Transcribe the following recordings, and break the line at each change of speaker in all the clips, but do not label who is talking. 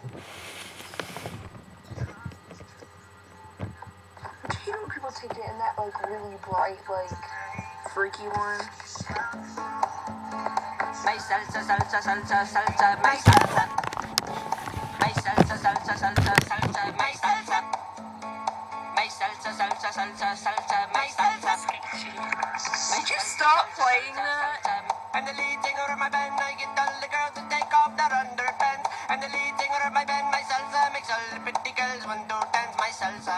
Do you know people take it in that like really bright, like freaky one?
My salsa, salsa, salsa, salsa, my salsa. My salsa, salsa, salsa, salsa, my salsa. My salsa, salsa, salsa, salsa, my salsa.
Did you stop playing that?
I'm the lead singer of my band. My band. My salsa makes all the pretty girls want to dance my salsa.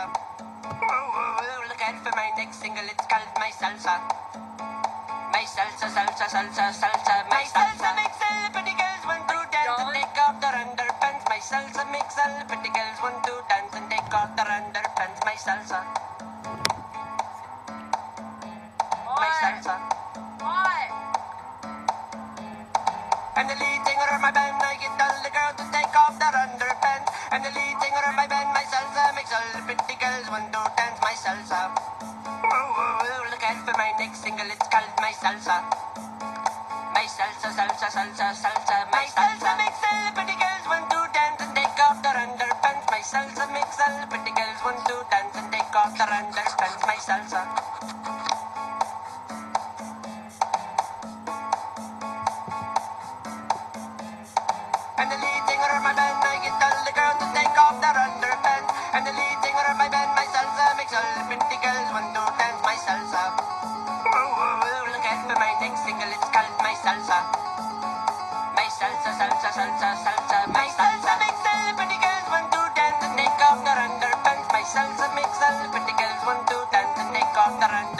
Oh, oh, oh, look out for my next single. It's called My Salsa. My salsa, salsa, salsa, salsa, my salsa makes all the pretty girls want to dance and take off their underpants. My salsa makes all the pretty girls want to dance and take off their underpants. My salsa, my salsa.
What?
I'm the lead of my band. I get all the girls to take off their underpants. I'm the lead singer of my band. My salsa makes all the pretty girls want to dance my salsa. Oh, oh, oh, look out for my next single. It's called My Salsa. My salsa, salsa, salsa, salsa, my salsa makes all the pretty girls want to dance and take off their underpants. My salsa makes all the pretty girls want to dance and take off their underpants. My salsa. Look at me, my next single, it's called My Salsa. My salsa, salsa, salsa, salsa, my salsa makes all the pretty girls want to dance take off their underpants. My salsa makes all the girls want to dance take off their.